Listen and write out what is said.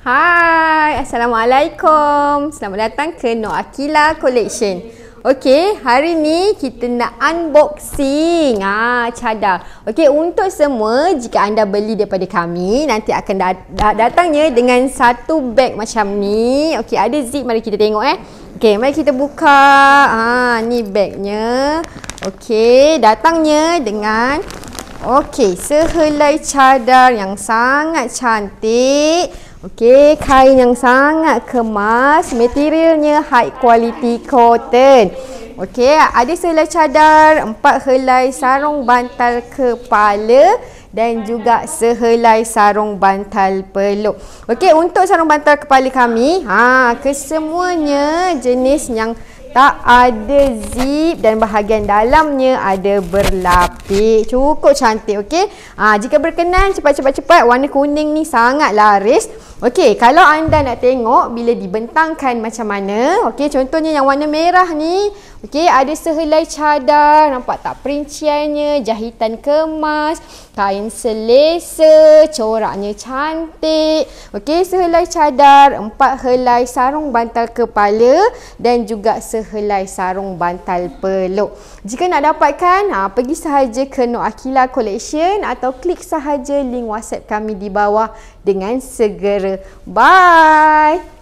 Hai, Assalamualaikum. Selamat datang ke No Akila Collection. Okey, hari ni kita nak unboxing ah cadar. Okey, untuk semua jika anda beli daripada kami nanti akan da- da- datangnya dengan satu beg macam ni. Okey, ada zip mari kita tengok eh. Okey, mari kita buka. Ah, ni bagnya. Okey, datangnya dengan Okey, sehelai cadar yang sangat cantik. Okey, kain yang sangat kemas, materialnya high quality cotton. Okey, ada sehelai cadar, empat helai sarung bantal kepala dan juga sehelai sarung bantal peluk. Okey, untuk sarung bantal kepala kami, ha, kesemuanya jenis yang tak ada zip dan bahagian dalamnya ada berlapis. Cukup cantik, okey? Ha, jika berkenan, cepat-cepat-cepat. Warna kuning ni sangat laris. Okey, kalau anda nak tengok bila dibentangkan macam mana. Okey, contohnya yang warna merah ni. Okey, ada sehelai cadar. Nampak tak perinciannya? Jahitan kemas. Kain selesa. Coraknya cantik. Okey, sehelai cadar. Empat helai sarung bantal kepala. Dan juga sehelai sarung bantal peluk. Jika nak dapatkan, ha, pergi sahaja ke No Akila Collection atau klik sahaja link WhatsApp kami di bawah dengan segera. Bye!